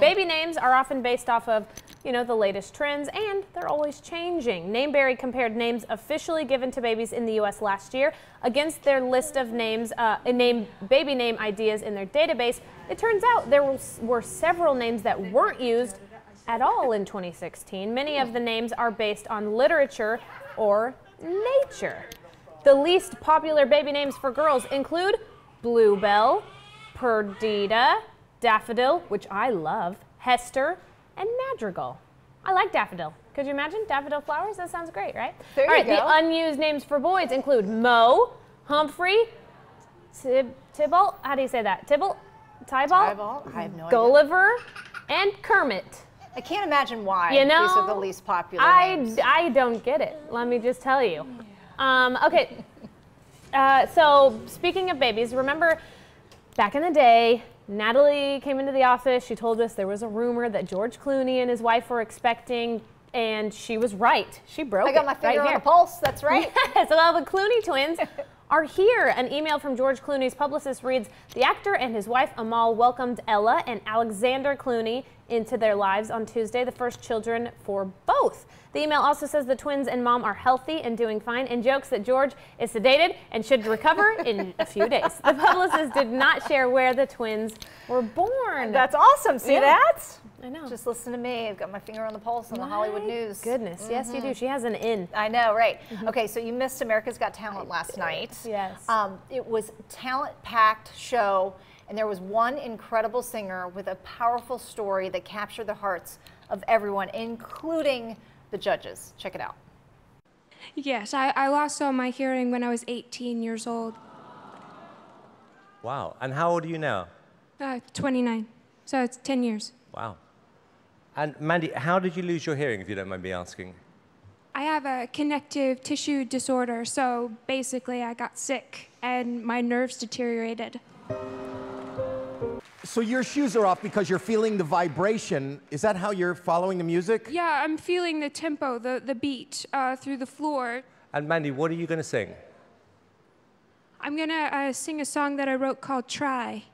Baby names are often based off of, you know, the latest trends and they're always changing. Nameberry compared names officially given to babies in the U.S. last year against their list of names, uh, name baby name ideas in their database. It turns out there was, were several names that weren't used at all in 2016. Many of the names are based on literature or nature. The least popular baby names for girls include Bluebell, Perdita, Daffodil, which I love, Hester, and Madrigal. I like daffodil. Could you imagine daffodil flowers? That sounds great, right? There All right, go. the unused names for boys include Mo, Humphrey, Tib- Tybalt, how do you say that? Tybalt? Tybalt? Tybalt? I have no idea. Gulliver, and Kermit. I can't imagine why You know, these are the least popular I, names. I don't get it. Let me just tell you. Um, okay. Uh, so speaking of babies, remember back in the day, Natalie came into the office. She told us there was a rumor that George Clooney and his wife were expecting, and she was right. She broke I got it my finger right on here. the pulse. That's right. Yes, well, the Clooney twins are here. An email from George Clooney's publicist reads The actor and his wife Amal welcomed Ella and Alexander Clooney into their lives on Tuesday, the first children for both. The email also says the twins and mom are healthy and doing fine and jokes that George is sedated and should recover in a few days. The publicist did not share where the twins were born. That's awesome. See Yeah. that? I know. Just listen to me. I've got my finger on the pulse on the Hollywood news. Goodness, yes, you do. She has an in. I know, right? Okay, so you missed America's Got Talent last night. Yes. Um, it was talent-packed show, and there was one incredible singer with a powerful story that captured the hearts of everyone, including the judges. Check it out. Yes, I, I lost all my hearing when I was 18 years old, Wow. And how old are you now? uh, 29. So it's 10 years. Wow. And Mandy, how did you lose your hearing, if you don't mind me asking? I have a connective tissue disorder, so basically I got sick and my nerves deteriorated. So your shoes are off because you're feeling the vibration. Is that how you're following the music? Yeah, I'm feeling the tempo, the, the beat uh, through the floor. And Mandy, what are you going to sing? I'm gonna uh, sing a song that I wrote called Try.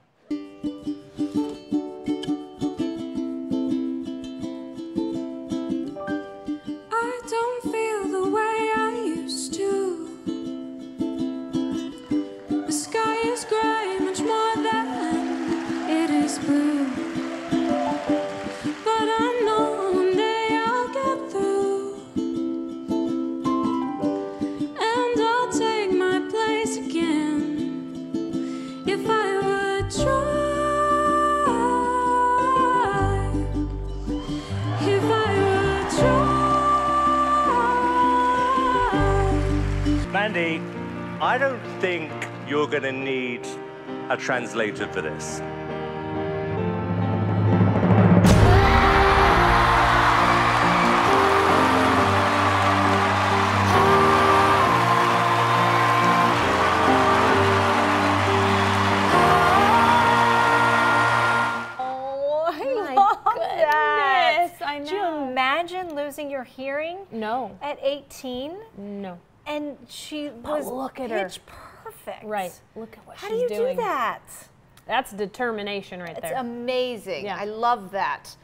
Try. Mandy, I don't think you're going to need a translator for this. Oh, I love that. goodness, you imagine losing your hearing No, at 18? no. And she was look at her. pitch perfect. Right. Look at what How she's do you doing. do that? That's determination right It's there. It's amazing. Yeah. I love that.